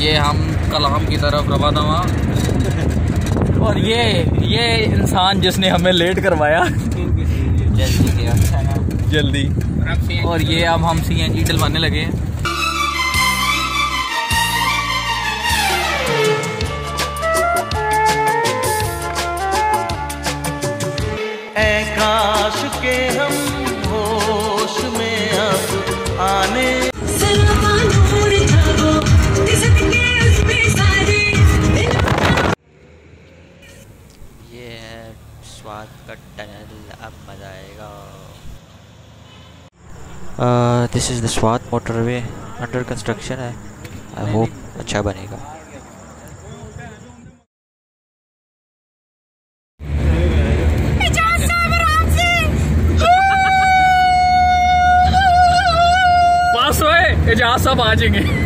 ये हम कलाम की तरफ़ रवाना हुआ। और ये ये इंसान जिसने हमें लेट करवाया। जल्दी जल्दी। और ये अब हम सी एन जी डलवाने लगे हैं। स्वाद का टनल अब मज़ा आएगा। This is the Swat motorway under construction है। आई होप अच्छा बनेगा। पास हुए एजाज सब आ जाएँगे।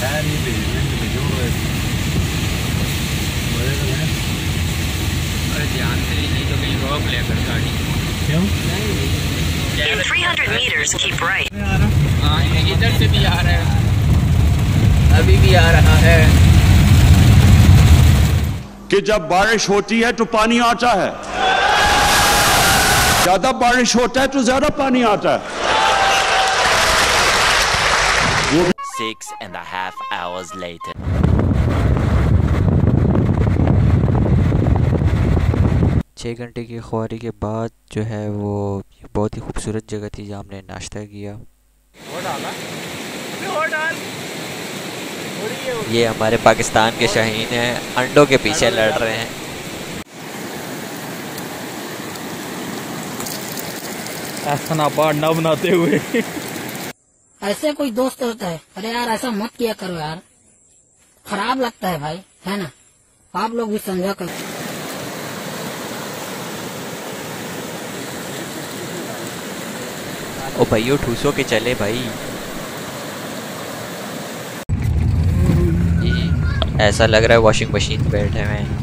है नहीं भेजने के भेजो अरे ध्यान से नहीं तो कहीं रोक लेकर गाड़ी क्यों In 300 meters, keep right. हाँ इधर से भी आ रहा है अभी भी आ रहा है कि जब बारिश होती है तो पानी आता है। ज़्यादा बारिश होता है तो ज़्यादा पानी आता है। Six and a half hours later. छः घंटे की ख्वारी के बाद जो है वो बहुत ही खूबसूरत जगह थी जहाँ हमने नाश्ता किया। ये हमारे पाकिस्तान के शाहीन हैं अंडों के पीछे लड़ रहे हैं। ऐसा ना ना बनाते हुए। ऐसे कोई दोस्त होता है? अरे यार ऐसा मत किया करो यार। खराब लगता है भाई है ना? आप लोग भी समझा करो ओ भाइयों ठूसो के चले भाई। ऐसा लग रहा है वॉशिंग मशीन पे बैठे हुए हैं।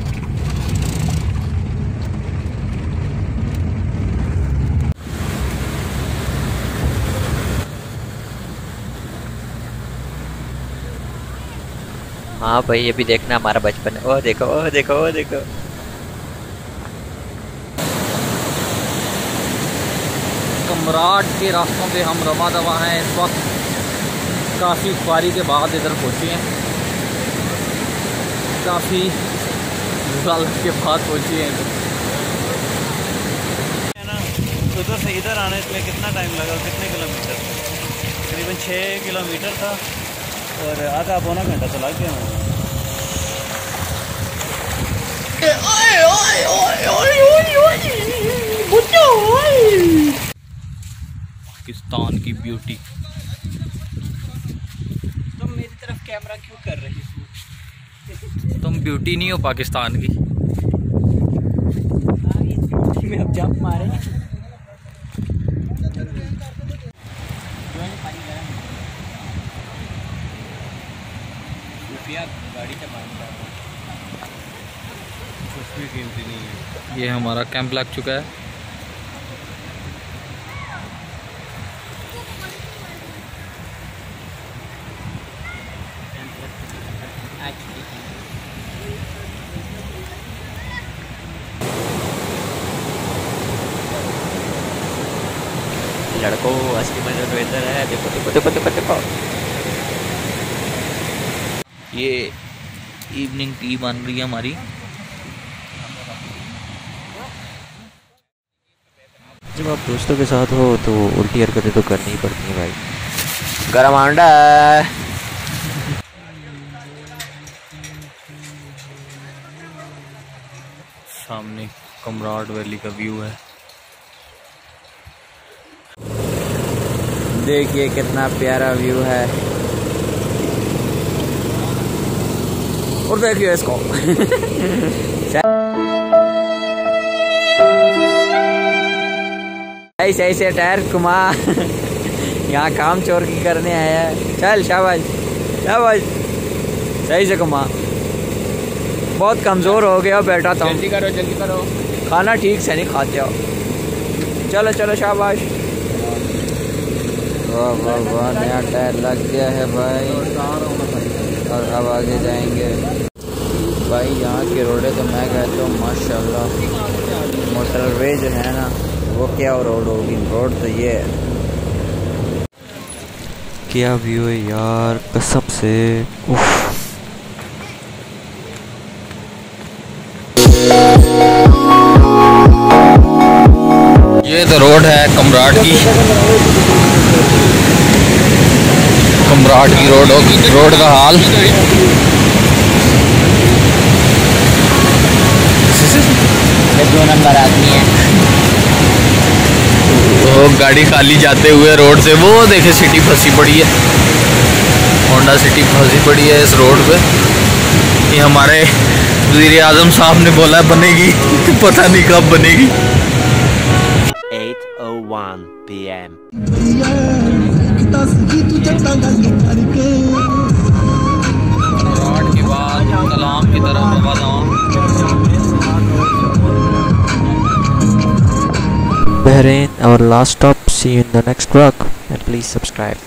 हाँ भाई अभी देखना हमारा बचपन है। ओ देखो ओ देखो ओ देखो। कमराट के रास्तों पे हम रवा दवा हैं। इस वक्त काफ़ी ख्वारी के बाद इधर पहुँचे हैं। काफ़ी गल के बाद पहुँचे हैं। इधर उधर से इधर आने में कितना टाइम लगा? कितने किलोमीटर? तकरीबन छः किलोमीटर था। और आधा पौना घंटा चला गया हमें। पाकिस्तान की ब्यूटी तुम मेरी तरफ़ कैमरा क्यों कर रही हो? तुम ब्यूटी नहीं हो पाकिस्तान की। में अब जंप मारे गाड़ी चला कुछ भी कीमती नहीं है। ये हमारा कैंप लग चुका है। लड़कों असली मज़ा तो इधर है। देखो देखो देखो देखो देखो। ये इवनिंग टी बन रही है हमारी। जब आप दोस्तों के साथ हो तो उल्टी हरकतें तो करनी ही पड़ती हैं भाई। गरम अंडा। सामने कमराट वैली का व्यू है। देखिए कितना प्यारा व्यू है। और देखिए इसको। ऐसे ऐसे टायर घुमा यहाँ काम चोर की करने आया है। चल शाबाश। शाबाश। सही से घुमा बहुत कमज़ोर हो गया बेटा तुम जल्दी करो जल्दी करो। खाना ठीक से नहीं खाते हो। चलो चलो शाबाश। वाह वाह वाह नया टायर लग गया है भाई। और अब आगे जाएँगे। भाई, यहाँ की रोडें तो मैं कहता हूँ, माशाल्लाह। मोटरवे जो है ना, वो क्या रोड होगी? रोड तो ये है। क्या व्यू है यार, कसम से। उफ। ये तो रोड है, कमराट की। कमराट की रोड होगी रोड का हाल। दो नंबर आदमी है वो गाड़ी खाली जाते हुए रोड से वो देखे सिटी फंसी पड़ी है। होंडा सिटी फंसी पड़ी है इस रोड पे। ये हमारे वज़ीर आज़म साहब ने बोला बनेगी। पता नहीं कब बनेगी। 8:01 p.m. our last stop. See you in the next vlog, and please subscribe.